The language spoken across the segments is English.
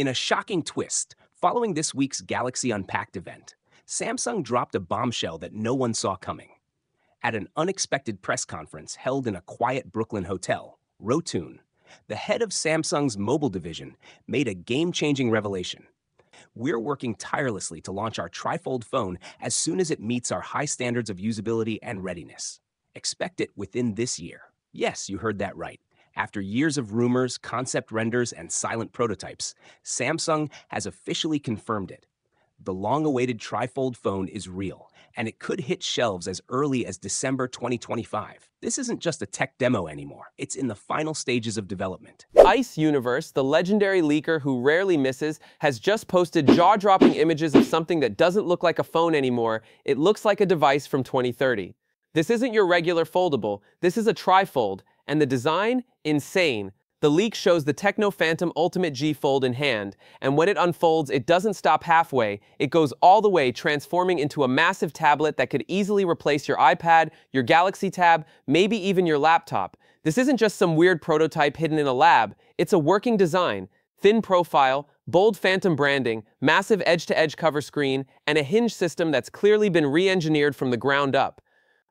In a shocking twist, following this week's Galaxy Unpacked event, Samsung dropped a bombshell that no one saw coming. At an unexpected press conference held in a quiet Brooklyn hotel, Rotune, the head of Samsung's mobile division made a game changing revelation. We're working tirelessly to launch our trifold phone as soon as it meets our high standards of usability and readiness. Expect it within this year. Yes, you heard that right. After years of rumors, concept renders, and silent prototypes, Samsung has officially confirmed it. The long awaited trifold phone is real, and it could hit shelves as early as December 2025. This isn't just a tech demo anymore, it's in the final stages of development. Ice Universe, the legendary leaker who rarely misses, has just posted jaw dropping images of something that doesn't look like a phone anymore. It looks like a device from 2030. This isn't your regular foldable, this is a trifold, and the design? Insane. The leak shows the Tecno Phantom Ultimate G Fold in hand, and when it unfolds, it doesn't stop halfway, it goes all the way, transforming into a massive tablet that could easily replace your iPad, your Galaxy Tab, maybe even your laptop. This isn't just some weird prototype hidden in a lab, it's a working design. Thin profile, bold phantom branding, massive edge-to-edge -edge cover screen, and a hinge system that's clearly been re-engineered from the ground up.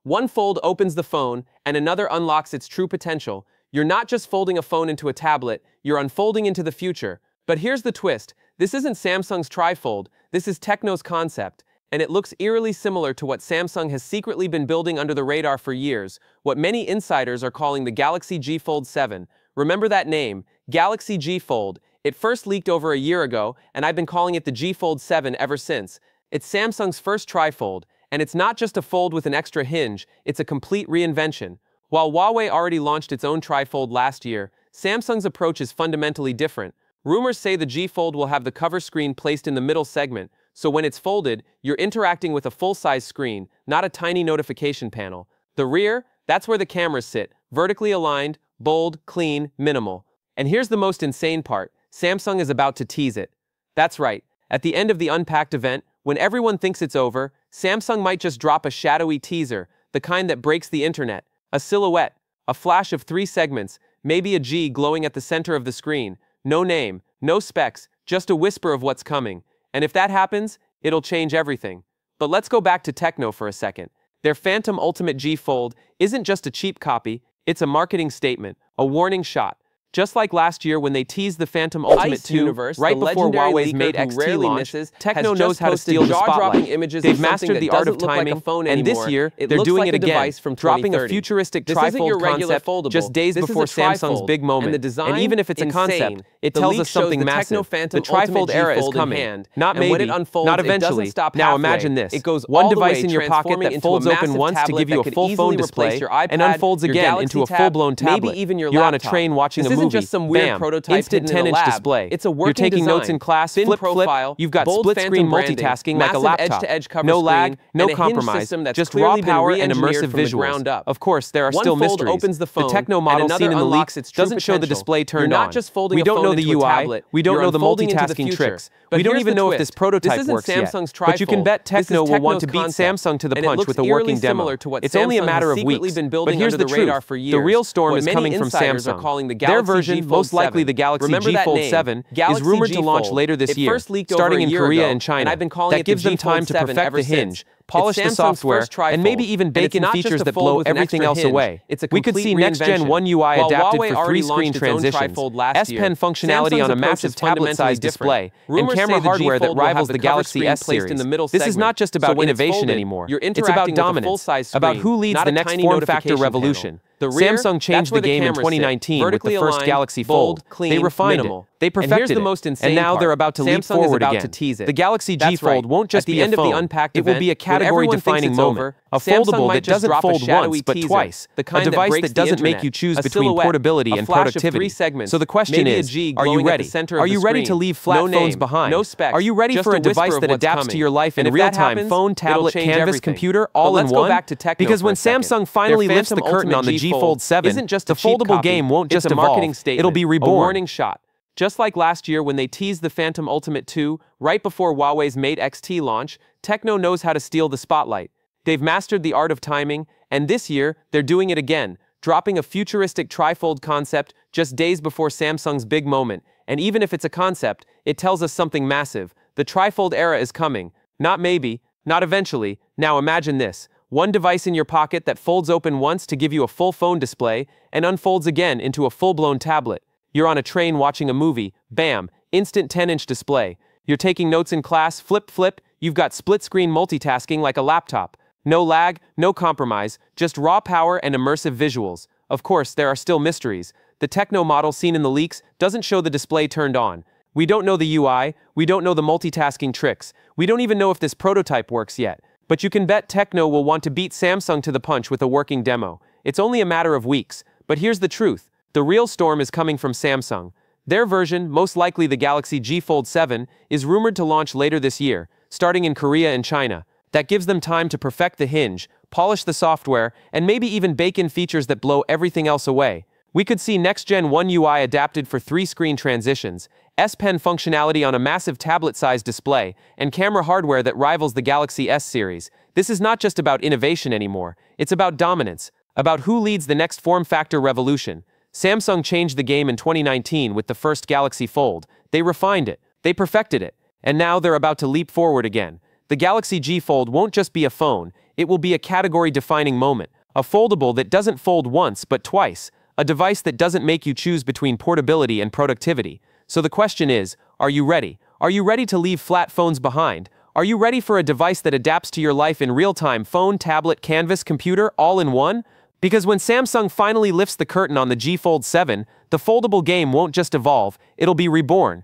One fold opens the phone, and another unlocks its true potential, you're not just folding a phone into a tablet, you're unfolding into the future. But here's the twist. This isn't Samsung's trifold, this is Tecno's concept, and it looks eerily similar to what Samsung has secretly been building under the radar for years, what many insiders are calling the Galaxy G Fold 7. Remember that name, Galaxy G Fold. It first leaked over a year ago, and I've been calling it the G Fold 7 ever since. It's Samsung's first trifold, and it's not just a fold with an extra hinge, it's a complete reinvention. While Huawei already launched its own trifold last year, Samsung's approach is fundamentally different. Rumors say the G Fold will have the cover screen placed in the middle segment, so when it's folded, you're interacting with a full-size screen, not a tiny notification panel. The rear, that's where the cameras sit, vertically aligned, bold, clean, minimal. And here's the most insane part, Samsung is about to tease it. That's right, at the end of the Unpacked event, when everyone thinks it's over, Samsung might just drop a shadowy teaser, the kind that breaks the internet, a silhouette, a flash of three segments, maybe a G glowing at the center of the screen. No name, no specs, just a whisper of what's coming. And if that happens, it'll change everything. But let's go back to Tecno for a second. Their Phantom Ultimate G Fold isn't just a cheap copy, it's a marketing statement, a warning shot, just like last year when they teased the Phantom Ultimate Ice 2 Universe, right before Huawei's Mate leaker who X2 rarely launch, misses, Tecno has knows how to steal the jaw-dropping spotlight. images They've mastered the art of like timing, phone and this year It they're doing like it again, from dropping a futuristic This trifold concept foldable. just days This before Samsung's big moment. and the design, even if it's a concept, it The tells us something shows the Tecno massive. The Phantom trifold era is G Fold in coming. hand. Not And maybe, it unfolds, not it eventually. stop Now imagine this. It goes one device in your pocket that folds open once to give you a full phone display and unfolds again into a full-blown maybe tablet. even You're on a train watching a isn't movie. just some weird Bam. prototype Instant in a 10-inch lab. display. It's a You're working taking notes in class. Thin Flip, flip. You've got bold split-screen phantom branding, multitasking like a laptop. edge-to-edge cover No lag, no compromise. that's Just raw power and immersive the visuals. Of course, there are One still mysteries. opens the phone, Tecno and model seen in the leaks doesn't show the display You're turned not on. just folding we a don't phone know the into a UI. tablet, We don't you're know the the multitasking tricks. We don't even the know if this prototype works yet. But you can bet is will want to beat. Samsung to the punch with a working demo. similar to what It's only a matter of weeks. been But building here's the the truth. The real storm is coming from Samsung. calling the Their Galaxy version, most likely 7. the Galaxy Remember G Fold name, 7, is rumored G to launch later this It year, starting in Korea ago, and China. and I've been calling that it the gives them time to 7 perfect the since. Polish the software, and maybe even bake in features that blow everything else hinge. away. It's a We could see next gen. One UI While adapted Huawei for already three screen launched its own transitions, S-Pen functionality Samsung's on a massive tablet-sized display, and camera say the G hardware that Fold will have rivals the the Galaxy S placed in series. the middle This is not just about it's innovation folded, anymore. It's about dominance, full-size about who leads the next form factor revolution. Rear, Samsung changed the game in 2019 with the first aligned, Galaxy bold, Fold. clean, They refined minimal. it. They And perfected here's the it. most insane and now part. they're about to leap Samsung is forward about again. to tease it. The Galaxy G That's Fold right. won't just At the be end a of the phone. Unpacked it will be a event, when everyone thinks category-defining moment. over, A foldable that just doesn't a fold once but teaser, twice. the kind that device breaks that doesn't make you choose between portability a and productivity. three segments, So the question a is, are you ready? the Are you ready to leave flat No phones behind? no specs, Are you ready for a a device that adapts to coming. your life in that real time? happens, Phone, tablet, canvas, everything. computer, all let's in go one? to Because when. Samsung finally lifts the curtain on the G Fold Fold 7, isn't just a the foldable game won't just a marketing evolve. statement, It'll be a warning shot. Just like last year when they teased the Phantom Ultimate 2 right before Huawei's Mate XT launch, Tecno knows how to steal the spotlight. They've mastered the art of timing, and this year, they're doing it again, dropping a futuristic trifold concept just days before Samsung's big moment. And even if it's a concept, it tells us something massive. The trifold era is coming. Not maybe, not eventually. Now imagine this. One device in your pocket that folds open once to give you a full phone display and unfolds again into a full-blown tablet. You're on a train watching a movie, bam, instant 10-inch display. You're taking notes in class, flip flip, you've got split-screen multitasking like a laptop. No lag, no compromise, just raw power and immersive visuals. Of course, there are still mysteries. The Tecno model seen in the leaks doesn't show the display turned on. We don't know the UI, we don't know the multitasking tricks, we don't even know if this prototype works yet. But you can bet Tecno will want to beat Samsung to the punch with a working demo. It's only a matter of weeks. But here's the truth. The real storm is coming from Samsung. Their version, most likely the Galaxy G Fold 7, is rumored to launch later this year, starting in Korea and China. That gives them time to perfect the hinge, polish the software, and maybe even bake in features that blow everything else away. We could see next-gen One UI adapted for three-screen transitions, S Pen functionality on a massive tablet-sized display, and camera hardware that rivals the Galaxy S series. This is not just about innovation anymore, it's about dominance, about who leads the next form factor revolution. Samsung changed the game in 2019 with the first Galaxy Fold. They refined it, they perfected it, and now they're about to leap forward again. The Galaxy G Fold won't just be a phone, it will be a category-defining moment, a foldable that doesn't fold once but twice, a device that doesn't make you choose between portability and productivity. So the question is, are you ready? Are you ready to leave flat phones behind? Are you ready for a device that adapts to your life in real time phone, tablet, canvas, computer, all in one? Because when Samsung finally lifts the curtain on the G Fold 7, the foldable game won't just evolve, it'll be reborn.